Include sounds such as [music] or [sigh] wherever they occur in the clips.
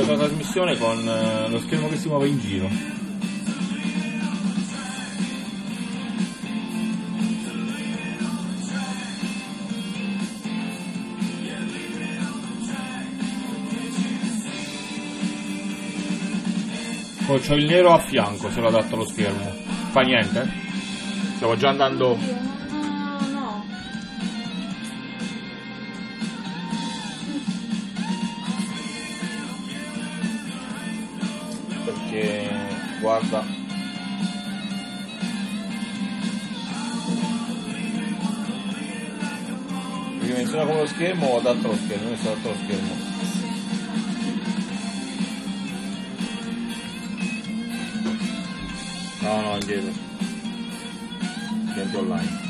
la trasmissione con eh, lo schermo che si muove in giro. Oh, c'ho il nero a fianco se lo adatto allo schermo. Fa niente? Stavo già andando. Schermo o adatto allo schermo? Io adatto allo schermo. No, no, indietro. Niente online.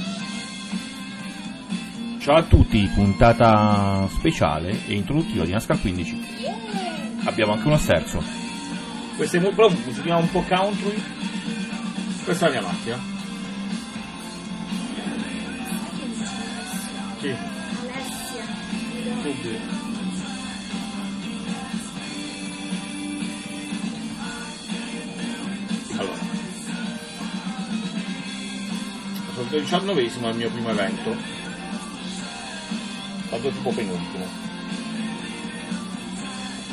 Ciao a tutti, puntata speciale e introduttiva di NASCAR 15. Yeah. Abbiamo anche uno sterzo. Questo è mo- però si chiama un po' country. Questa è la mia macchina. Sono diciannovesimo al mio primo evento. Vado tipo penultimo.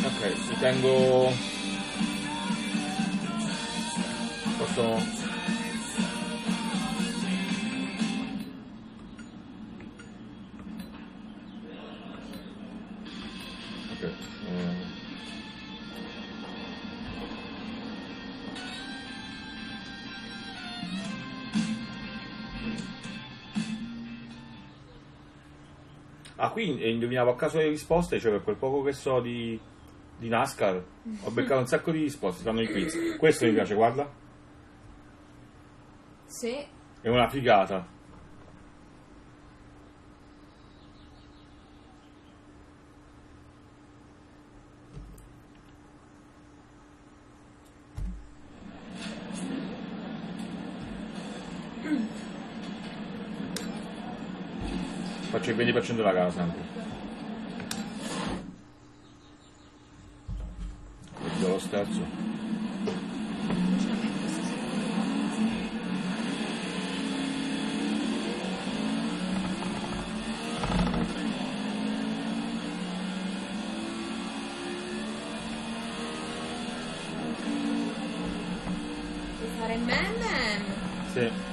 Ok, mi tengo... Posso... Ah, qui indovinavo a caso le risposte, cioè per quel poco che so di, di NASCAR, [laughs] ho beccato un sacco di risposte, fanno i quiz. Questo mi piace, guarda, Sì. è una figata. Il 20% della casa sempre. Do lo sterzo. Puoi fare man man. Sì.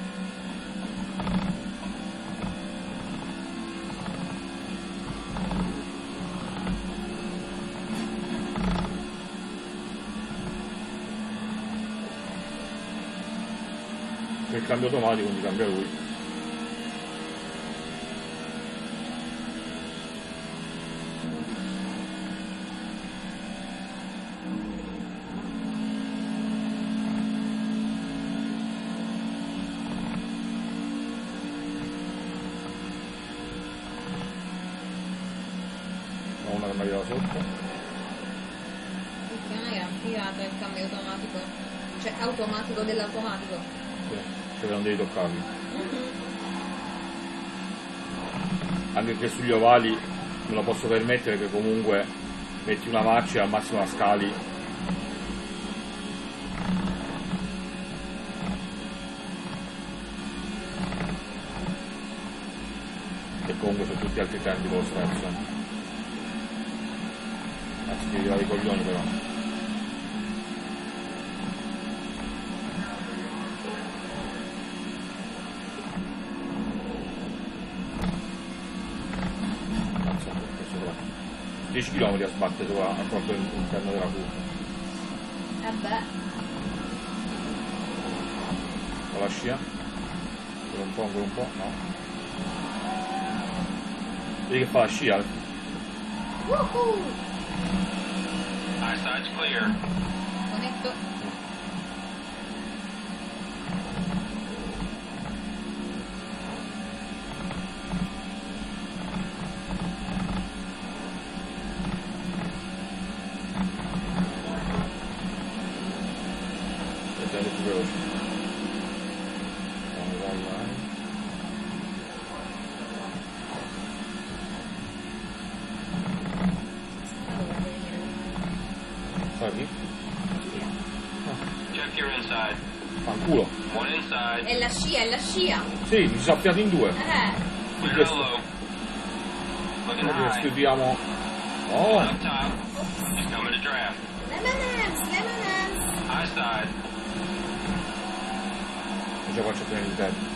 Il cambio automatico quindi cambia lui. Ho una mi arriva sotto. È gran figata il cambio automatico. Cioè automatico dell'automatico. Sì, cioè non devi toccarli. Anche che sugli ovali me lo posso permettere che comunque metti una marcia e al massimo la scali. E comunque sono tutti altri tempi lo stesso. Anzi, ti tirare i coglioni però. Cazzo, questo qua. 10 km a sbattere sopra proprio all'interno della curva. Eh beh. Con la scia. Ancora un po', ancora un po', no. Vedi che fa la scia? Woohoo! High side's clear. Connetto. E prende più veloce. Vai, vai, vai. Allora, devi dire. Sta lì? Check your inside. Fanculo. One inside. È la scia, è la scia. Sì, mi sono affiato in due. Eh. Clear questo- to low. Looking Quindi high. studiamo. One Oh! up top. He's coming to draft. Lemonams, lemonams. High side. Non ce la faccio prima di terra.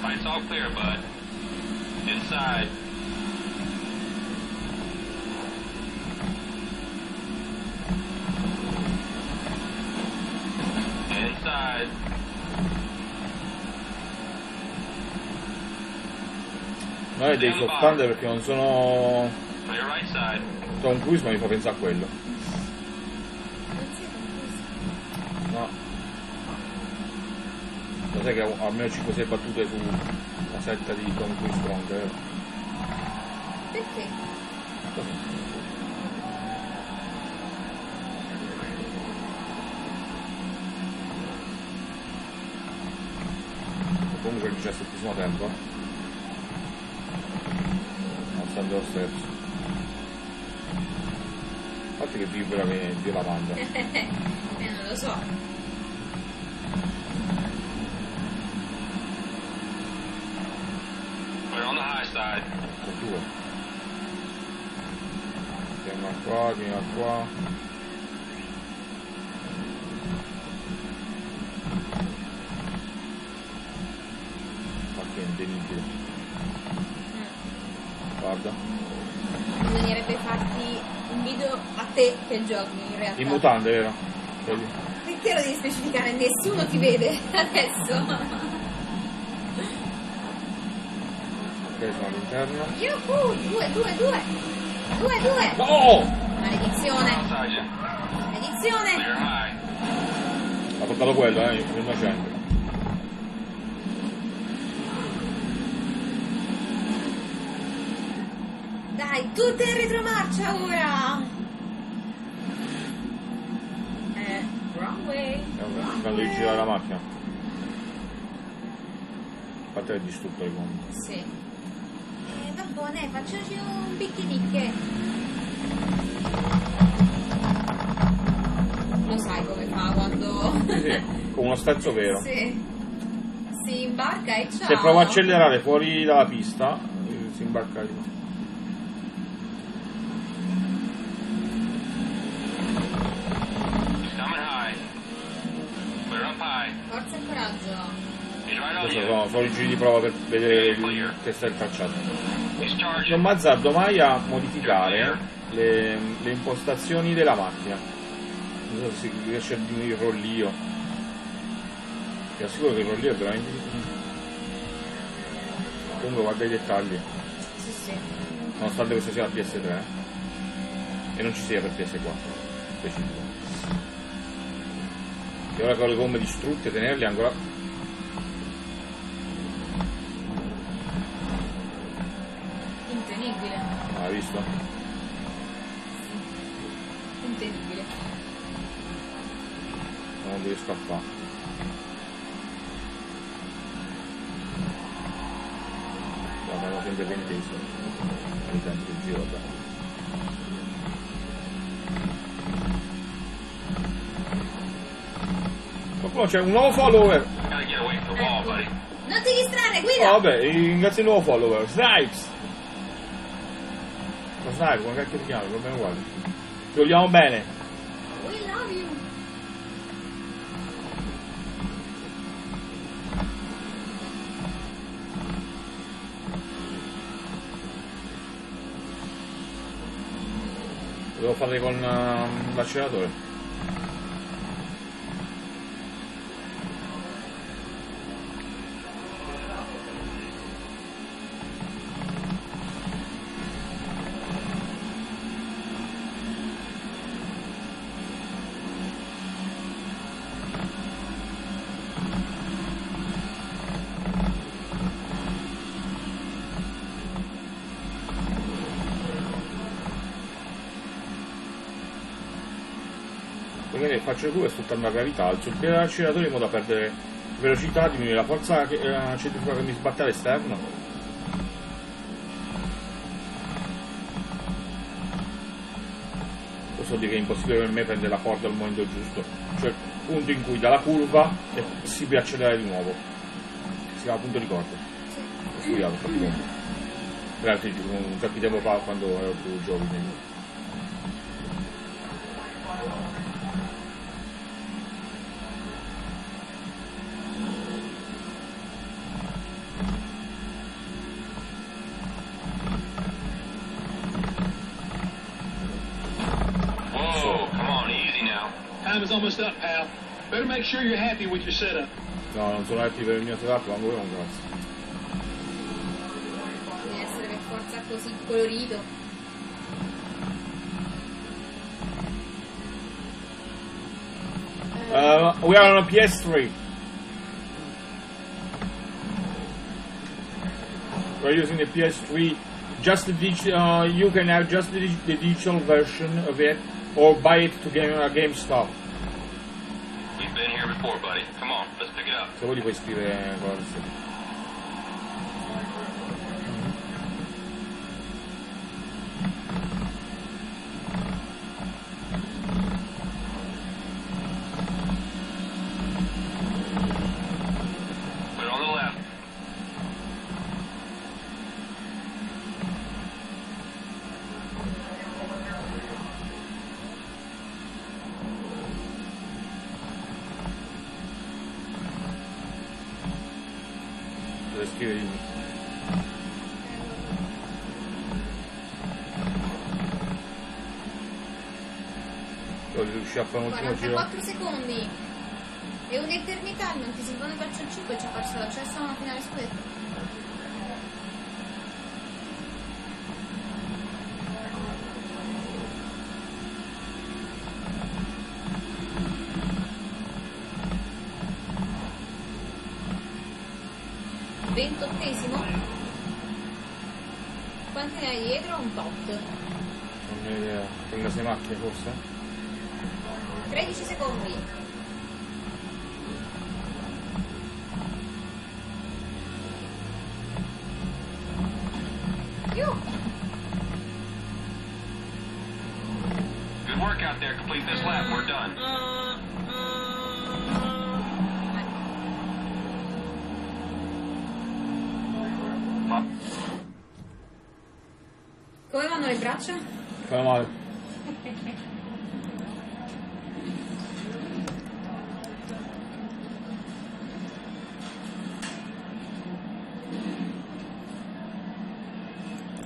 Fight's all clear, bud. Inside. Inside. Non è dei soft thunder perché non sono. Tom Cruise ma mi fa pensare a quello. No. Lo sai che ho almeno 5-6 battute su una setta di Tom Cruise Strong, vero? Perché? Comunque il diciassettesimo tempo. Nonostante lo stesso. Infatti che vibra che Dio la mangia. [laughs] eh, non lo so. Clear on the high side. Sono due. Tieni qua, tieni qua. Ma che indenibile. Guarda. Bisognerebbe farti un video a te che giochi in realtà. In mutande, vero? Vedi? Perché lo devi specificare? Nessuno ti vede [laughs] adesso. Ok, sono all'interno. Yuhu! Due, due, due! Due, due! No! Maledizione! You. Maledizione! Ha toccato quello, eh, il innocente. Dai, tutte in retromarcia ora! Eh, wrong way. Quando gli gira la macchina. Che è distrutto il mondo. Sì. Eh, va buone, facciamoci un picnic. Lo sai come fa quando... Sì, sì, con uno sterzo vero. Sì. Si imbarca e ciao. Se provo a accelerare fuori dalla pista, eh, si imbarca lì. Sono solo i giri di prova per vedere il- che sta il tracciato. Non mi azzardo mai a modificare le, le impostazioni della macchina. Non so se riesce a diminuire il rollio. Ti assicuro che il rollio è veramente. Comunque guarda i dettagli. Sì, sì. Nonostante questo sia la PS3 eh. e non ci sia per PS4 specifico. E ora con le gomme distrutte tenerle ancora. Hai visto? Intenibile. Non riesco a fare. La fanno sempre ventesimo. Ogni tanto il giro da. Oh, c'è un nuovo follower! Wall, buddy. Non ti distrarre, guida! Oh, vabbè, ringrazio il nuovo follower, Snipes! Snipe, come cacchio ti chiami? Va bene uguale. Ti vogliamo bene. We love you! Devo fare con uh, l'acceleratore. Faccio due sfruttando la gravità, alzo il piede dell'acceleratore in modo da perdere velocità, diminuire la forza eh, centrifuga che mi sbatte all'esterno. vuol dire che è impossibile per me prendere la corda al momento giusto. Cioè il punto in cui dalla curva è possibile accelerare di nuovo. Si chiama punto di corda. Ho studiato, fatti conto. Peraltro un qualche tempo fa quando ero più giovane. Sure you're happy with your setup. No, non sono atti per il mio setup, ma voi non cazzo. Deve essere per forza così colorito. Uh, we are on a PS3. We're using the PS3. Just the digi- uh, you can have just the, dig- the digital version of it, or buy it to game uh, GameStop. We've been here before, buddy. Come on, let's pick it up. Se vuoi ti puoi scrivere cose. Put it on the left. Dove scrivere dimmi. Voglio riuscire a fare un ultimo giro. 44 secondi. È un'eternità, non ti si pone calcio il 5 e ci ha perso l'accesso a una finale scudetto. Fa male.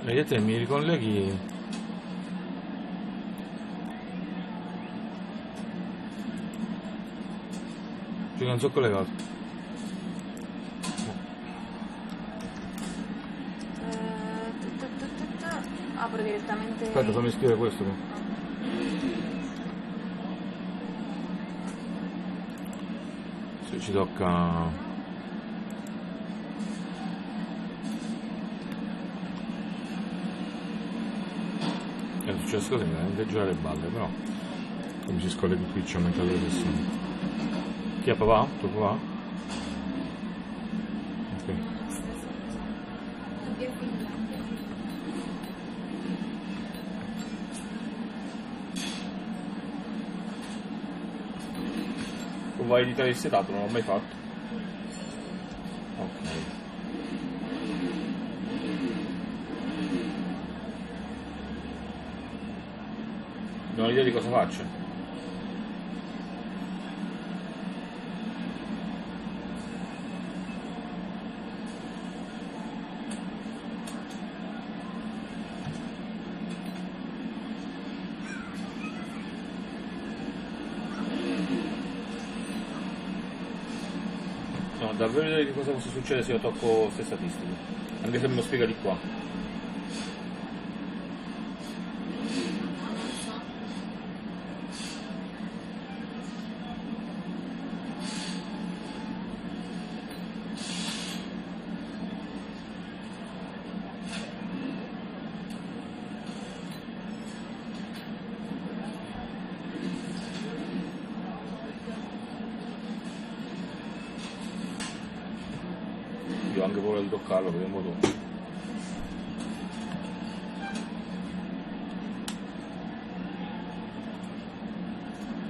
Vedete, mi ricolleghi. Cioè non sono collegato. Apro direttamente. Aspetta, fammi scrivere questo. Se ci tocca. È successo così, veramente girare le balle, però. Come si scollega Twitch ha aumentato le sessioni. Chi è papà? Tuo papà? Ok. O vai a editare il setup, non l'ho mai fatto. Ok. Non ho idea di cosa faccio. No, davvero idea di che cosa possa succedere se io tocco queste statistiche. Anche se me lo spiega di qua.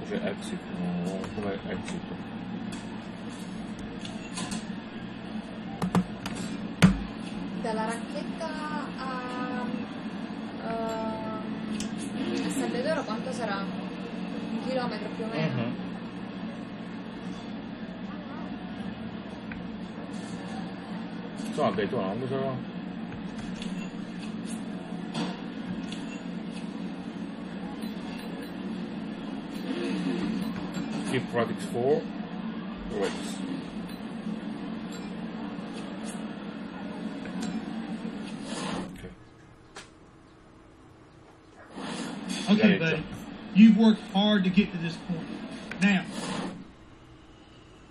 Takže exit, no, tohle je exit. Sono a Daytona, non so. Keep Radix 4 race. Okay. Okay, Yeah, buddy. You've worked hard to get to this point. Now,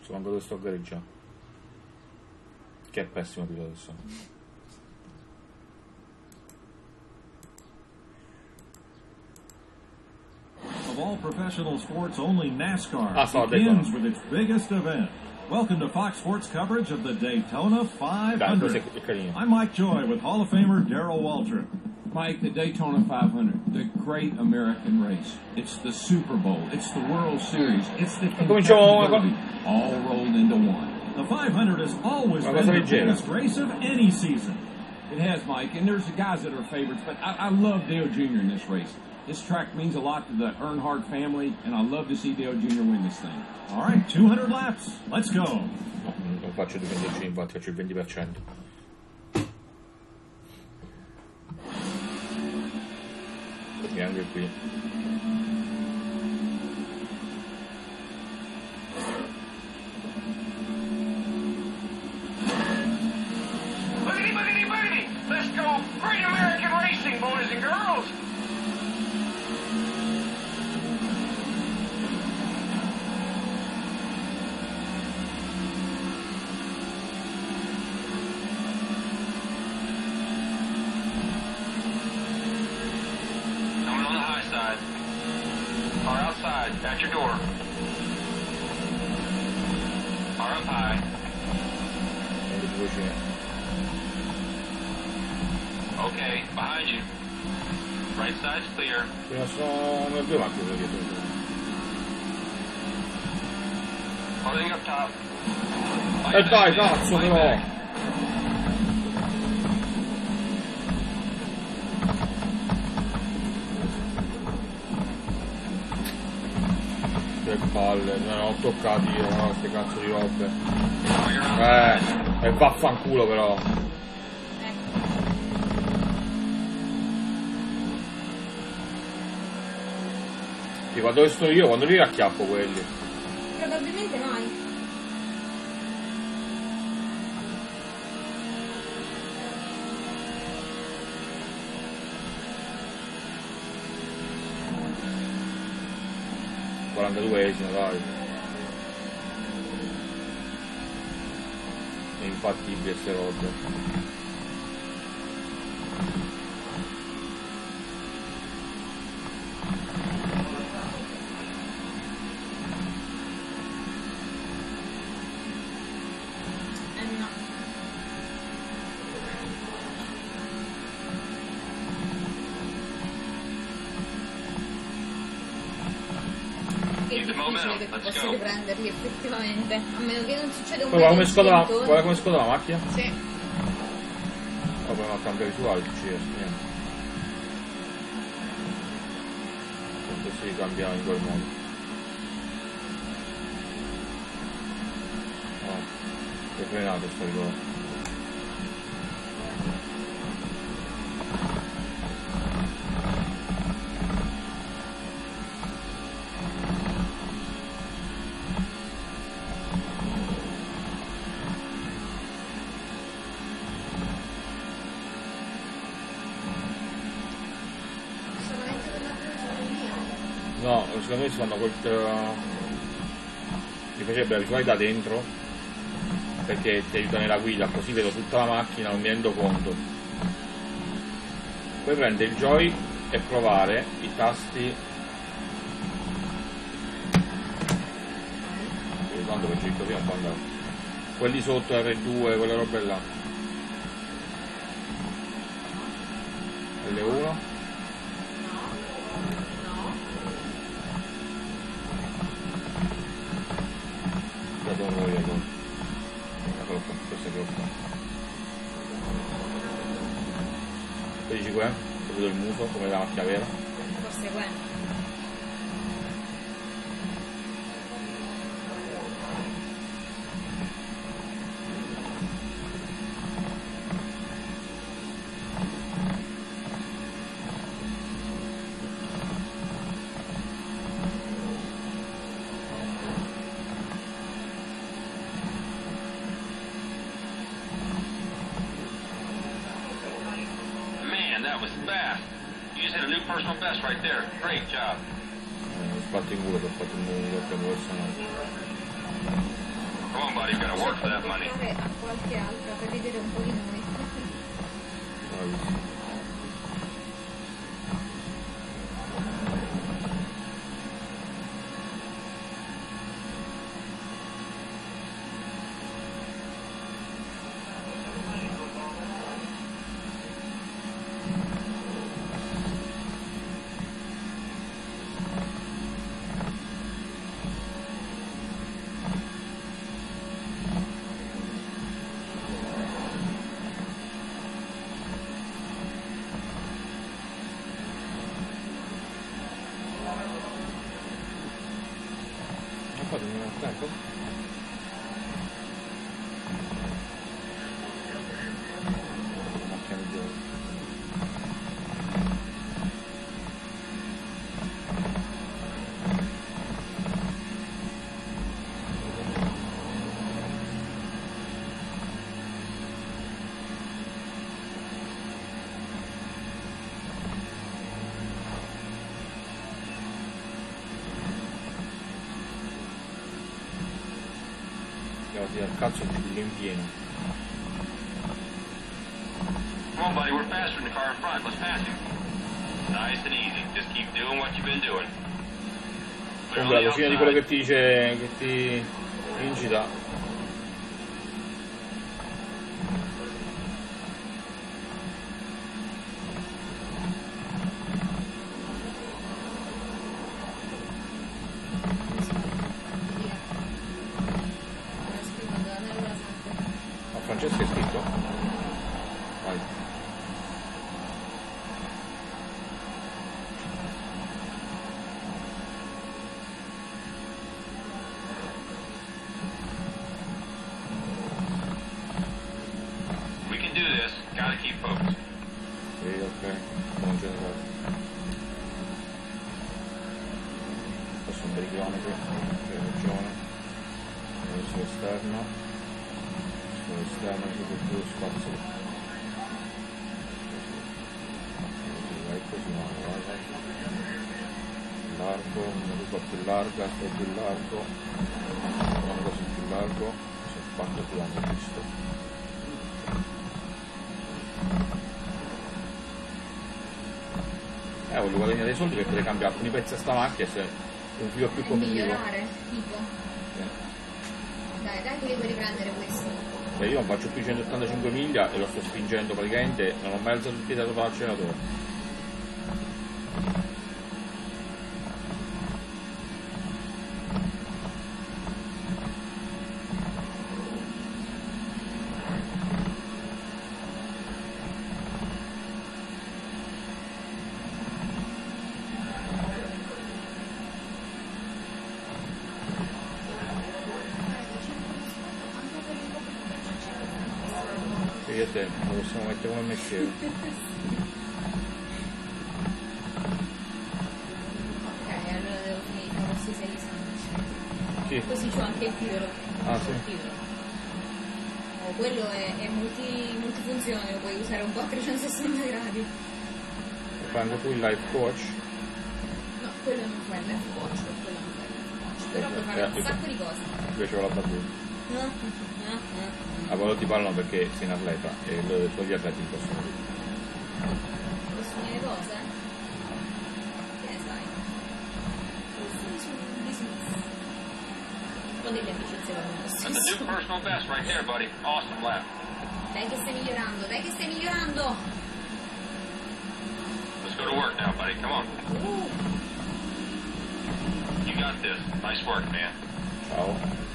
Sono dove sto gareggiando. Che è pessimo di adesso. Of all professional sports, only NASCAR Ah, begins with its biggest event. Welcome to Fox Sports coverage of the Daytona 500. è, è carino. I'm Mike Joy with Hall of Famer Daryl Waltrip. Mike, the Daytona 500, the great American race. It's the Super Bowl. It's the World Series. It's the cominciamo una Kentucky Derby, all rolled into one. The 500 has always Una been the leggera. biggest race of any season. It has, Mike, and there's the guys that are favorites, but I, I love Dale Jr. in this race. This track means a lot to the Earnhardt family, and I love to see Dale Jr. win this thing. All right, 200 laps. Let's go. No, non faccio dipendere infatti faccio il 20%. E anche qui. Due macchine dietro. E dai, cazzo però! Che palle, non ho toccati io, no, queste cazzo di robe. Eh, e vaffanculo però. Quando dove sto io, quando li racchiappo quelli. Probabilmente noi. esimo dai. È infattibile ste robe. Eh no. Che è difficile che possa riprenderli effettivamente. A meno che non succeda un guarda come scoda la, guarda come scoda la macchina. Sì. Vabbè, ma cambia visuale, ci riesco, niente. Quando si cambia in quel modo. No, che frenato sta cosa. Si fanno quel... Mi piacerebbe la visuale da dentro perché ti aiuta nella guida, così vedo tutta la macchina, non mi rendo conto. Poi prende il joy e provare i tasti. Eh, Quando per clicco prima quando quelli sotto R2, quelle robe là. L1. Come la macchia vera. Forse quello. Man, that was fast. You just hit a new personal best right there. Great job. Eh, spatto in culo per fatto un qualche personaggio. Come on, buddy, you gotta work for that money. Fare a qualche altra per vedere un po' cazzo e ti in pieno. Come on, buddy, we're faster than the car in front. Let's pass him. Nice and easy. Just keep doing what you've been doing. Clear on Comunque la the cucina di quello outside. che ti dice, che ti A Francesco è scritto? Vai. We can do this. Gotta keep focused. Sì, ok. Buon generale. Questo un per i chilometri. C'è ragione. Verso esterno. Sull'esterno c'è più spazio. Così, vai così, no, vai, vai. Largo, una ruba più larga, sto più largo. Non così più largo. Se quanto più hanno visto. Voglio guadagnare dei soldi per poter cambiare alcuni pezzi a sta macchina e se un filo più competitivo. migliorare, tipo. Eh. Dai, dai che devo riprendere questo. Cioè, io non faccio più 185 miglia e lo sto spingendo praticamente, non ho mai alzato il piede sopra l'acceleratore. Sì, io e te, lo possiamo mettere come mestiere. Ok, allora devo finire con questi 6 sandwich. Sì, Così c'ho anche il titolo. Ah, sì? Il titolo. Oh, quello è, è multifunzione, lo puoi usare un po' a 360 gradi. fai anche tu il life coach. No, quello non fa il left watch, quello non fa il left watch. Però puoi fare un sacco di cose. Invece ho la battuta. Ah, ah. A volte ti parlano perché sei un atleta e lo- gli atleti ti possono dire. Posso dire cose? Che ne sai? Sì, su business. Ho delle amicizie con me That's a new stesso. personal best right there, buddy. Awesome lap. Dai che stai migliorando, dai che stai migliorando! Let's go to work now, buddy. Come on. Uh, You got this. Nice work, man. Ciao.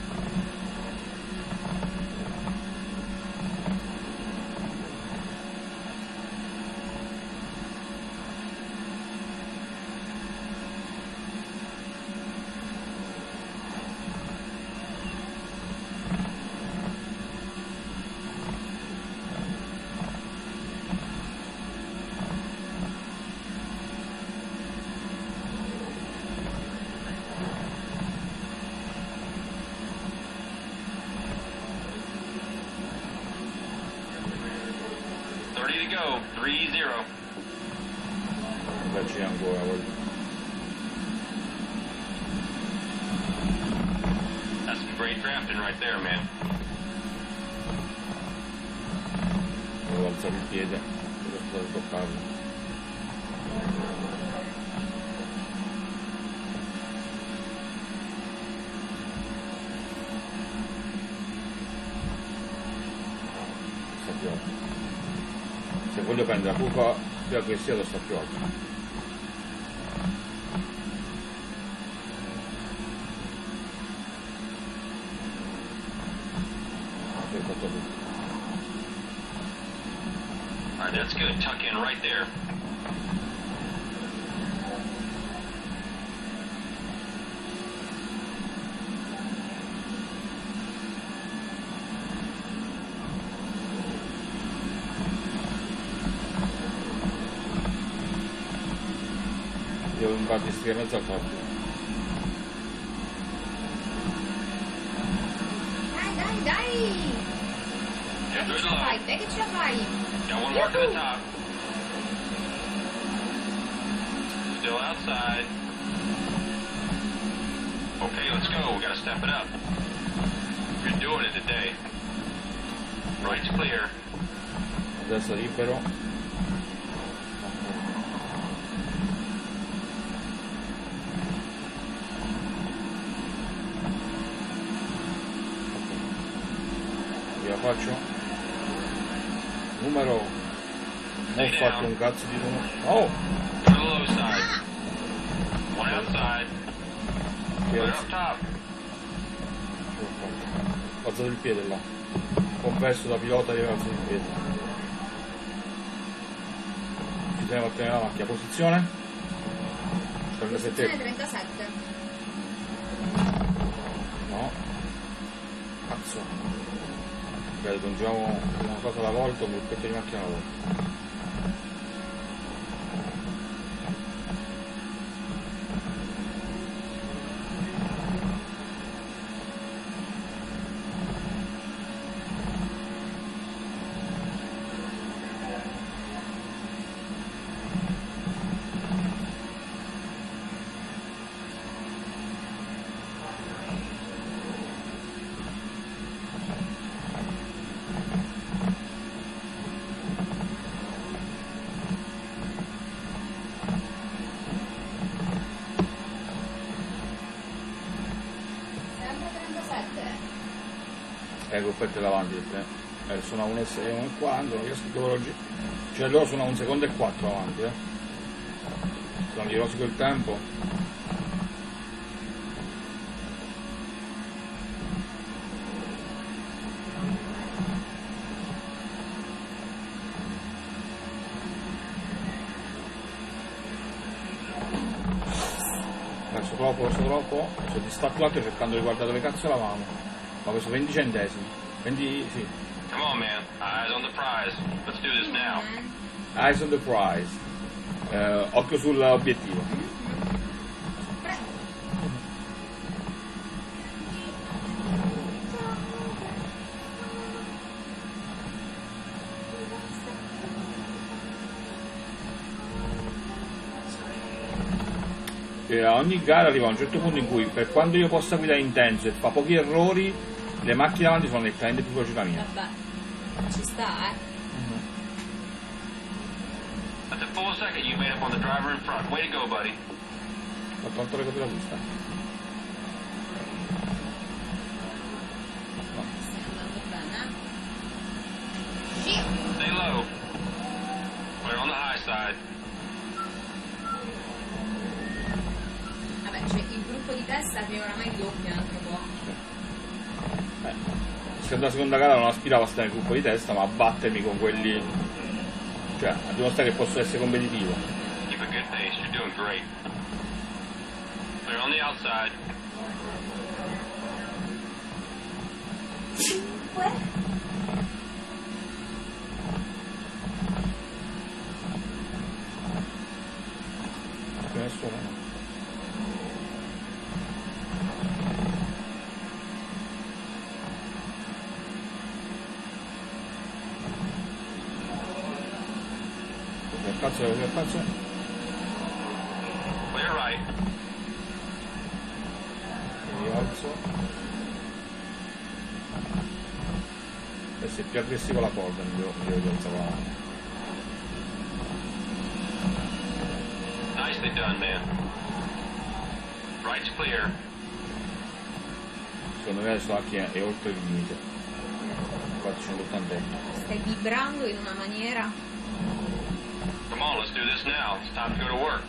Se voglio prendere la curva più aggressiva lo sta più alto. Sì, ho fatto tutto. All right, that's good. Tuck in right there. Devo infatti stare mezzo al corpo. Dai, dai, dai! Dai che ce la fai, dai che ce la fai! Got one more to the top. Still outside. Okay, let's go. We gotta step it up. You're doing it today. Right's clear. Adesso libero. Io faccio numero non ho fatto un cazzo di numero oh low side. One outside. One ho up top. ho alzato il piede là confesso da pilota io ho alzato il piede ci tenevo a tenere la macchina posizione 37 Posizione 37. No. Cazzo. Beh, aggiungiamo una cosa alla volta, un gruppetto di macchina alla volta. Eh, gruppetto davanti perché eh, sono a 1 e 6, 1 e 40, non riesco più oggi. Cioè loro sono a un secondo e 4 avanti, eh. Non gli rosico il tempo. Troppo, troppo, sono distaccato cercando di guardare dove cazzo eravamo. Ma preso 20 centesimi. 20, sì. Come on, man. Eyes on the prize. Let's do this now. Eyes on the prize. Eh, occhio sull'obiettivo. E a ogni gara arriva a un certo punto in cui, per quanto io possa guidare intenso e fa pochi errori, le macchine davanti sono nettamente più veloci della mia. Vabbè, ci sta, eh. That's a full second you made up on the driver in front. Way to go, buddy. Ho tolto le copie della pista. Stai andando bene. Sì. Stay low. Clear on the high side. Vabbè, c'è il gruppo di testa che oramai doppia un altro po'. Eh, se la seconda gara non aspiravo a stare nel gruppo di testa, ma a battermi con quelli. Cioè, a dimostrare che posso essere competitivo. Keep se è più aggressiva la corda, mi devo, mi devo rialzare la mano. Nicely done, man. Right's clear. Secondo me adesso la macchina è oltre il limite. 480 Stai vibrando in una maniera. Come on, let's do this now. It's time to go to work.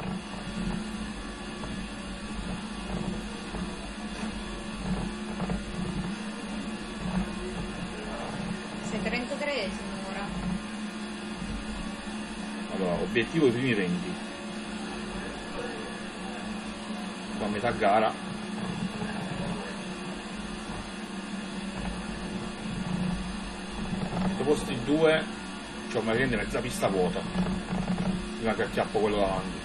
Obiettivo i primi 20. Qua a metà gara. Dopo sti due, c'ho praticamente mezza pista vuota. Prima che acchiappo quello davanti.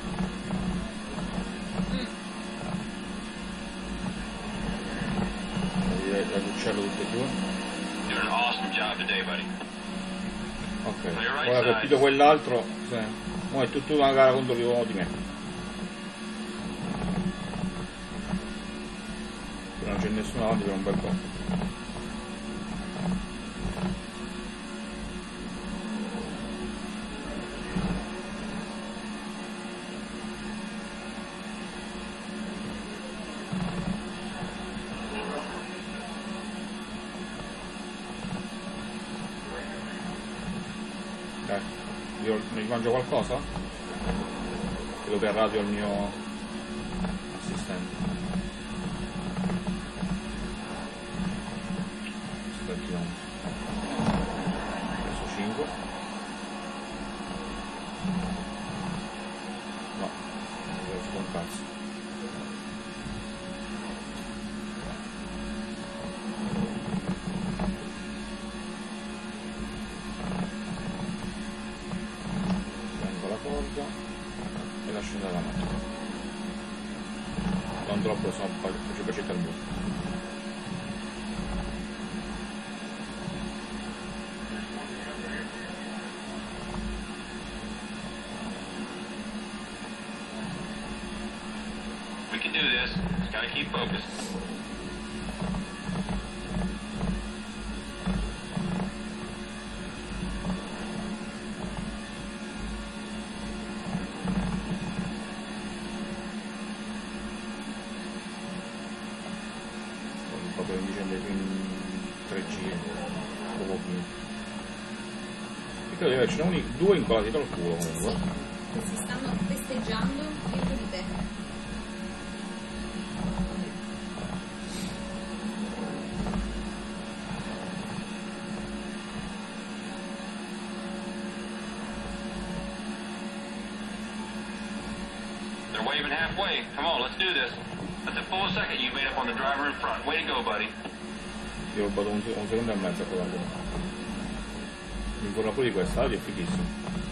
L'uccello tutti e due. Ok, ora side. colpito quell'altro, sì. Mo è tutta una gara contro di me. Non c'è nessuno avanti per un bel po'. Dai, io mi mangio qualcosa? Chiedo per radio al mio credo di avercene uni, due incolati dal culo comunque Che si stanno festeggiando dietro di te. They're waving halfway. Come on, let's do this. That's a full second you made up on the driver in front. Way to go, buddy. io ho rubato un, un secondo e mezzo a quella pure di questa oggi è fighissimo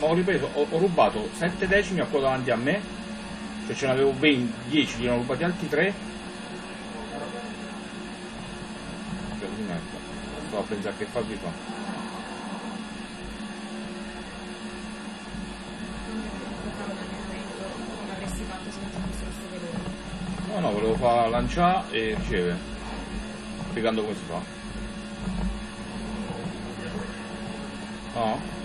ho ripreso ho, ho rubato 7 decimi a quello davanti a me cioè ce n'avevo 20 10 gli ho rubati altri 3 di merda sto a pensare che fa. State loro. No, no, volevo fare lanciare e ricevere. Spiegando come si fa. No?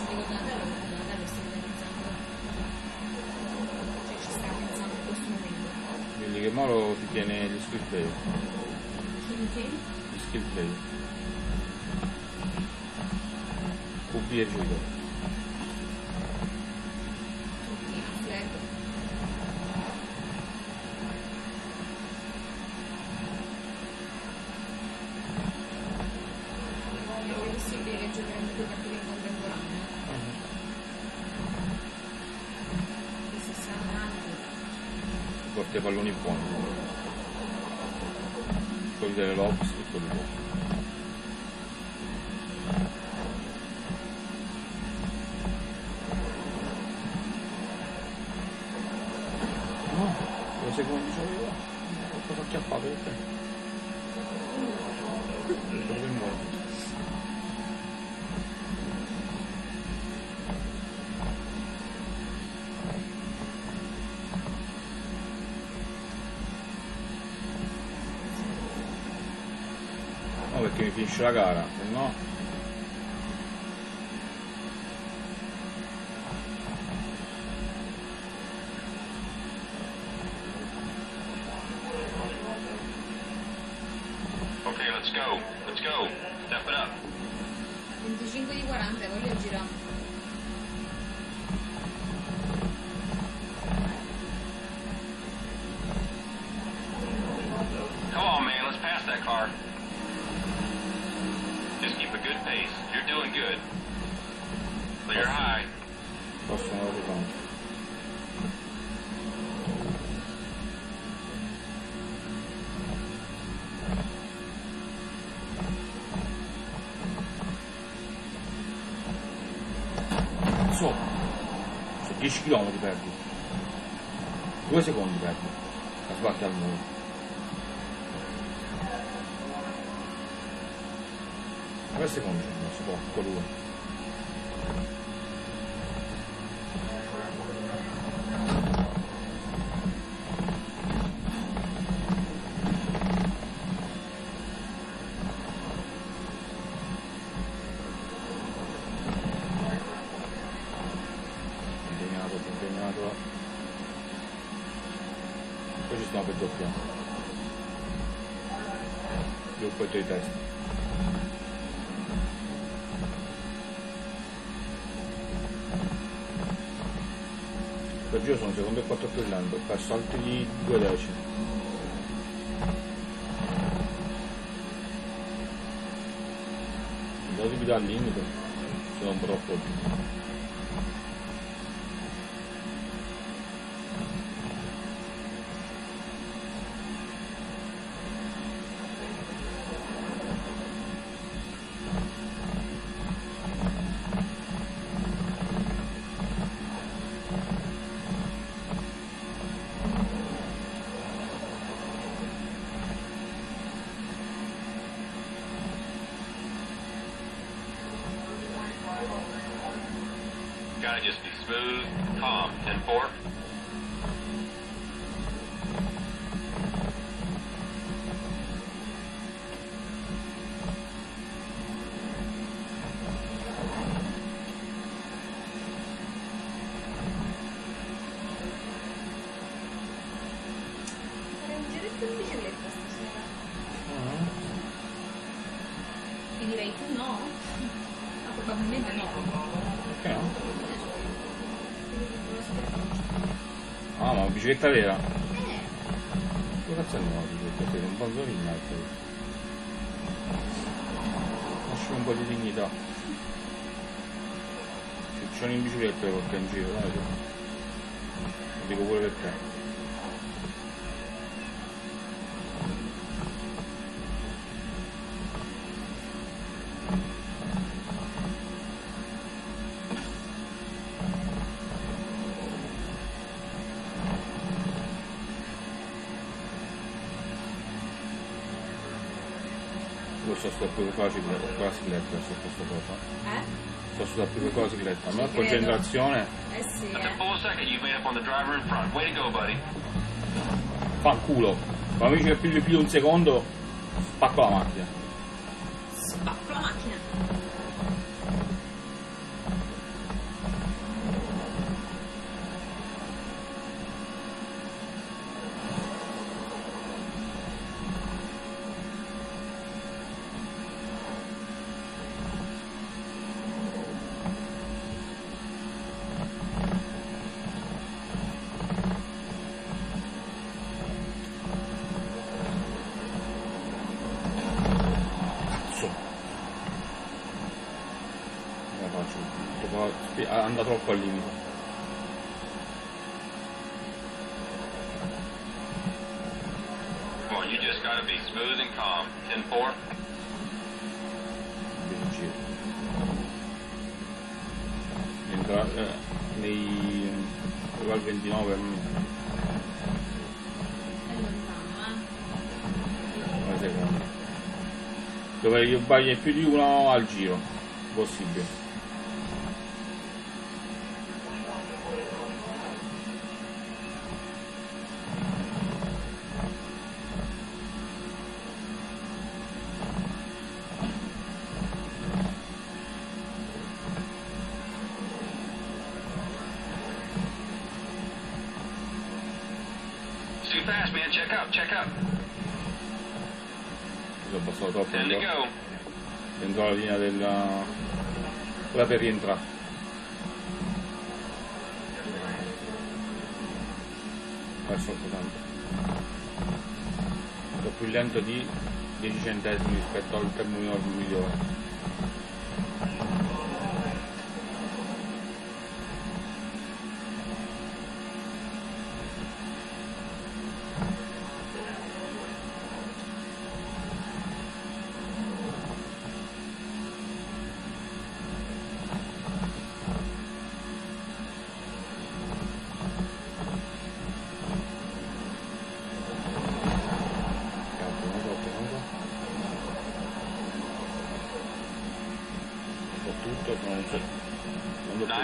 Se spiego Donatello, perché Donatello stai organizzando. Cioè, ci sta pensando in questo momento. Quindi che Moro ti tiene gli skill. Quindi, Gli skill player. QB e giocatore. tutti in flag. È possibile che giocheremo due partite in contemporanea? Di 60 anni. Porti i palloni buoni. Quelli delle lobs e quelli buoni. No, due secondi c'avevo. Ho fatto acchiappato per te. Dove muore? No, perché mi finisce la gara, se no... Okay, let's go. Let's go. Step it up. 25 di 40, voglio girare. Come on, man. Let's pass that car. Just keep a good pace. You're doing good. Clear high. possono dare tanto. So, so 10 km perdi. 2 secondi perdi. La sbatti al muro. Tre secondi ci ho messo poco, due. impegnato, impegnato. Poi ci stiamo per doppiare. Gruppo di testa. Per giro sono secondo e quattro più lento, ho perso altri due decimi. Andato subito bicicletta vera? Eh, Che cazzo è nuova bicicletta vera? Un panzolino altro. Lasciami un po' di dignità. Ciccioni in bicicletta porca in giro, dai. Lo dico pure per Ci concentrazione, Eh sì, That's a eh. full second you've made up on the driver in front. Way to go, buddy. fanculo. Quando mi dice più di più di un secondo, spacco la macchina. Spacco la macchina. Cazzo. Non la faccio. Troppo- Anda troppo al limite. Come on, you just gotta be smooth and calm. 10-4. Quindi giro. Entra, eh, nei al 29 mm, È lontano. 9 secondi. Dove io sbaglio più di uno al giro. Possibile. Rientra.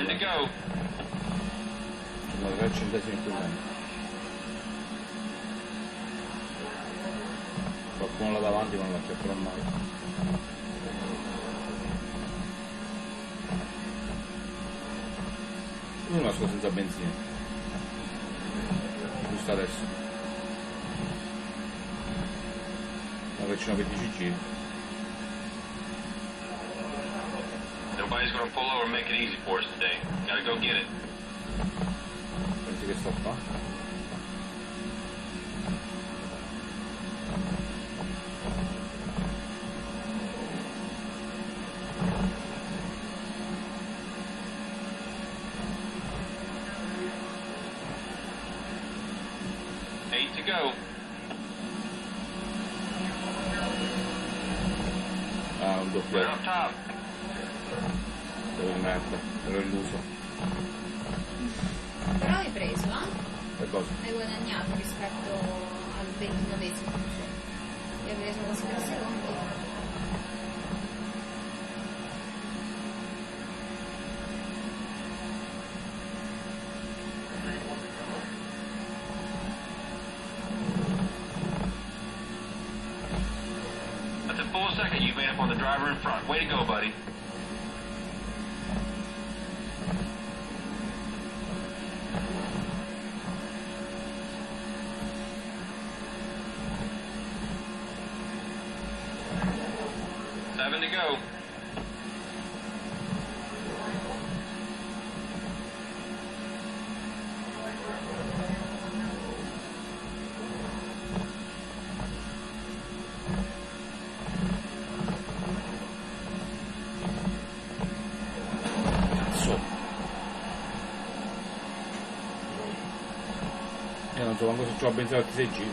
Non lo 9 to più go. Sono 3 centesimi più lento. Qualcuno là davanti ma non la cercherò mai. Io non esco senza benzina. Giusto adesso. Una vicina per 10 giri. Nobody's gonna pull over and make it easy for us today. Gotta go get it. Pensi che sto qua? Eight Way to go, buddy. Io non so manco se c'ho benzina altri 6 giri.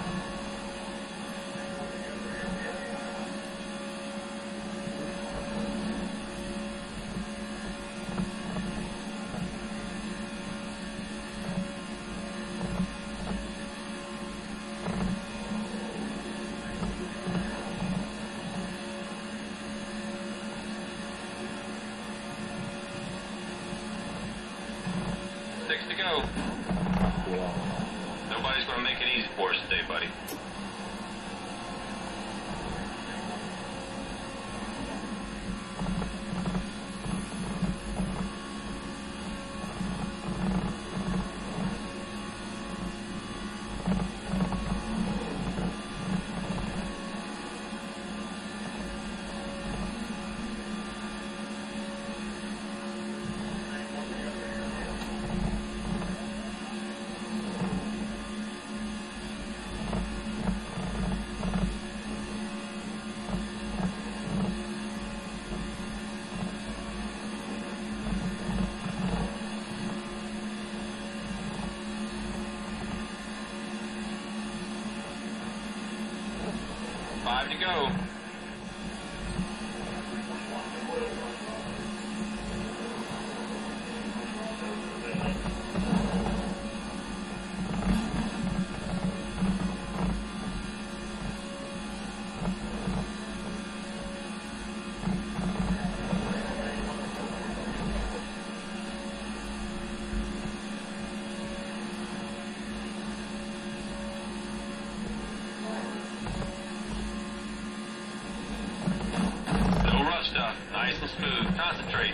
Stuff. Nice and smooth. Concentrate.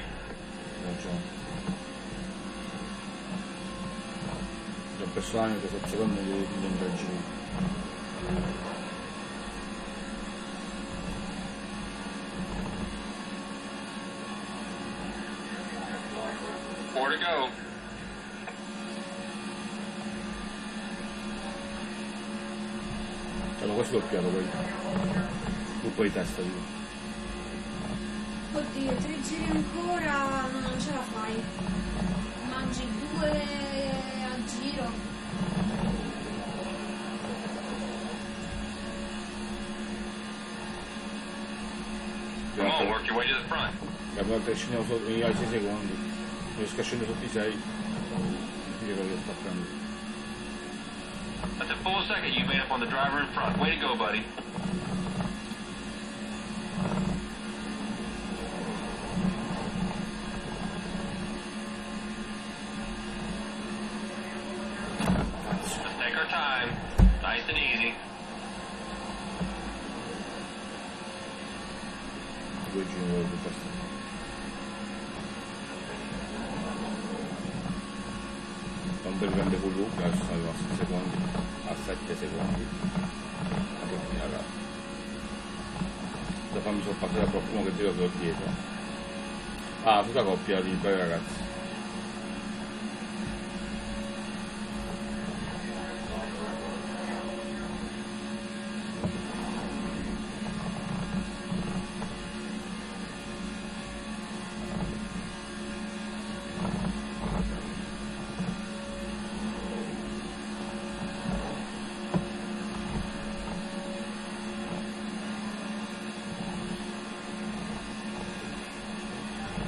ragione. C'è un personaggio che sta secondo di di tre giri. Four to go. Allora questo è doppiato poi. Gruppo di testa dico. Oddio, tre giri ancora, non ce la fai. Mangi due a giro. Come on, work your way to the front. La prima volta che scendiamo sotto ai 6 secondi, non riesco a scendere sotto i 6, dire che lo sto prendendo. That's a full second you made up on the driver in front. Way to go, buddy. Ah, tutta coppia di bei ragazzi.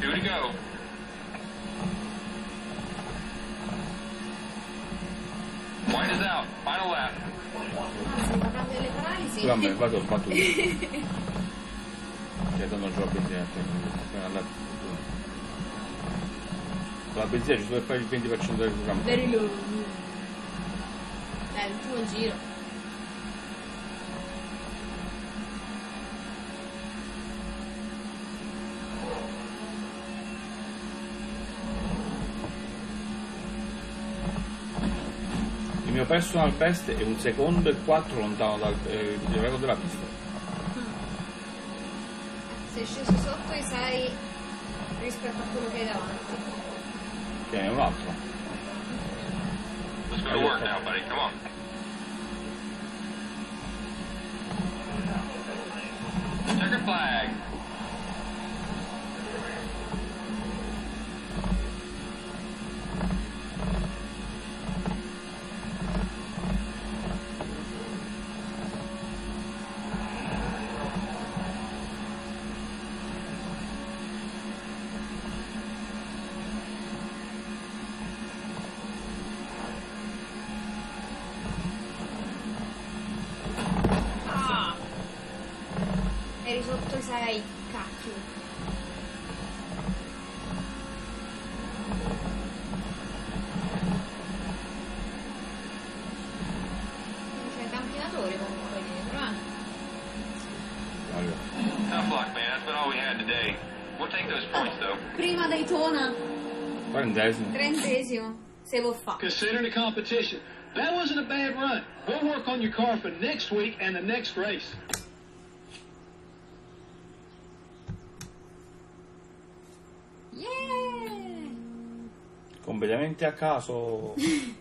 Two to go. Paralisi. Vabbè, qua ho [laughs] fatto tutto. Cioè, giù la benzina, appena andato. La benzina ci deve fare il 20% del programma. Very low. Dai, l'ultimo giro. Personal best è un secondo e quattro lontano dal eh, record della pista. Sei sceso sotto i 6 rispetto a quello che hai davanti. Che è un altro. Let's go to work now, buddy. Come on. Checker flag. Daytona, Trentesimo. trentesimo, se può fare. Considering the competition, that wasn't a bad run. We'll work on your car for next week and the next race. Yeah! Completamente a caso. [laughs]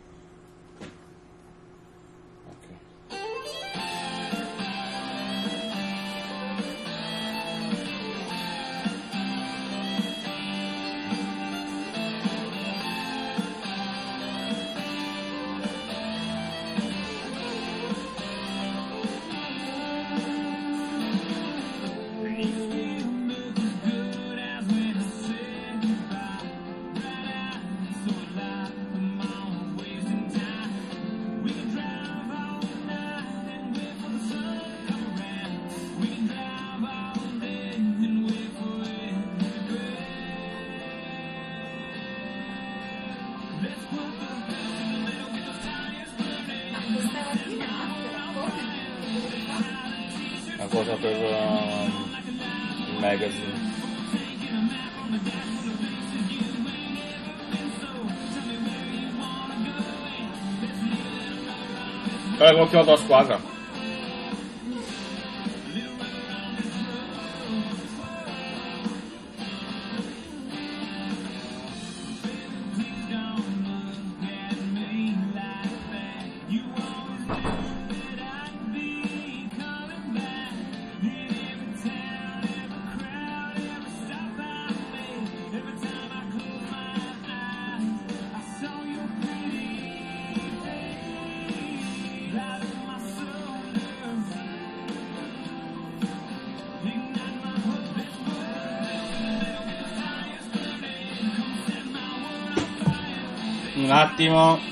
Un attimo.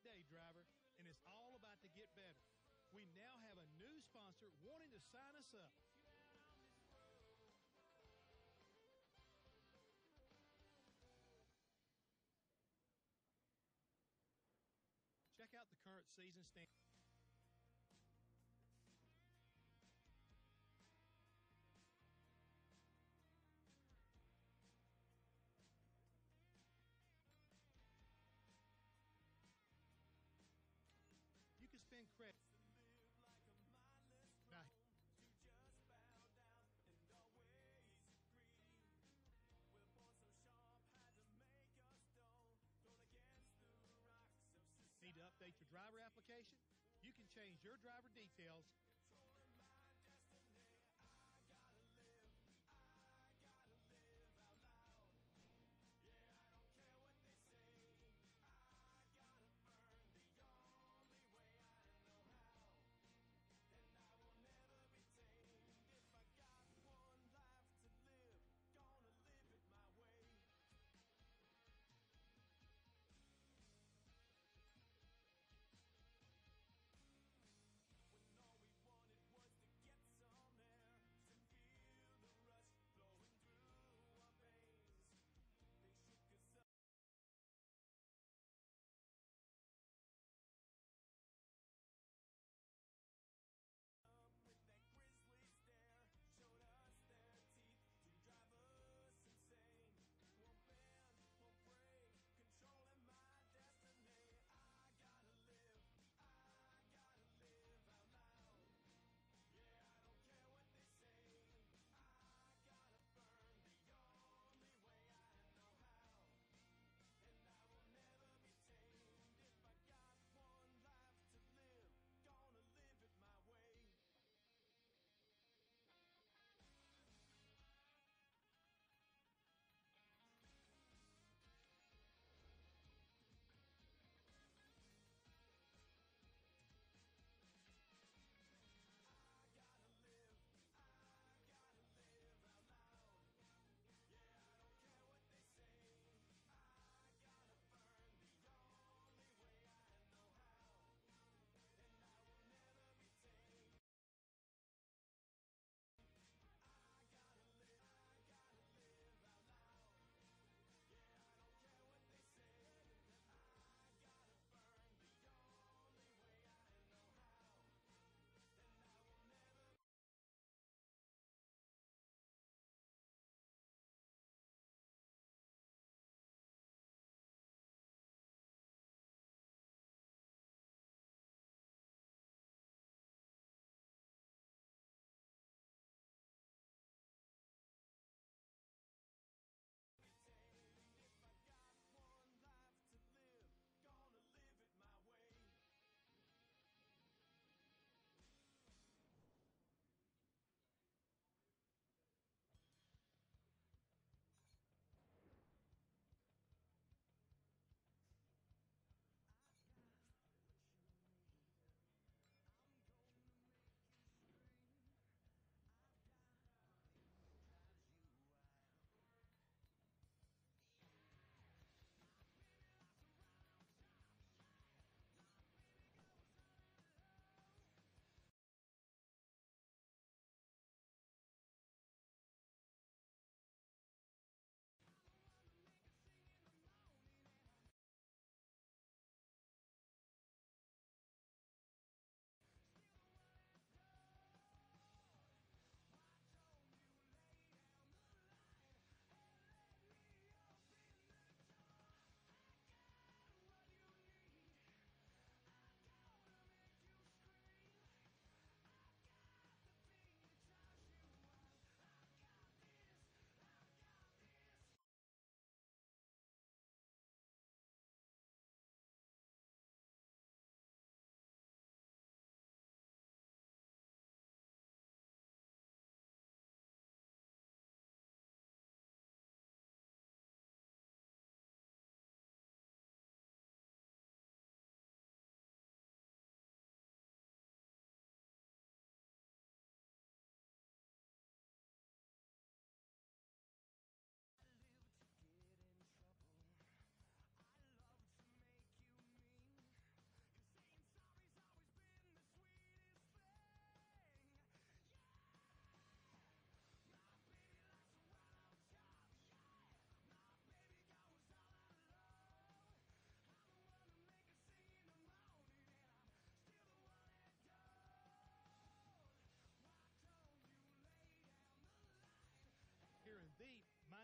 Great day, driver, and it's all about to get better. We now have a new sponsor wanting to sign us up. Check out the current season stand. Change your driver details.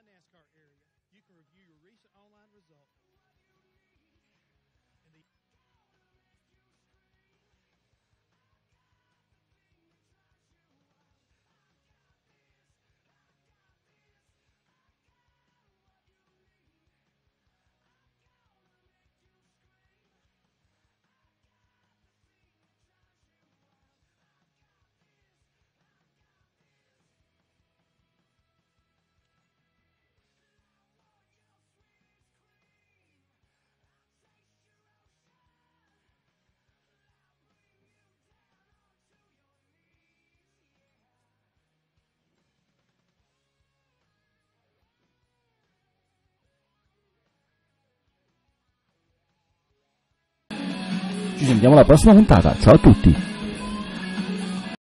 NASCAR area, you can review your recent online results. Ci sentiamo alla prossima puntata. Ciao a tutti.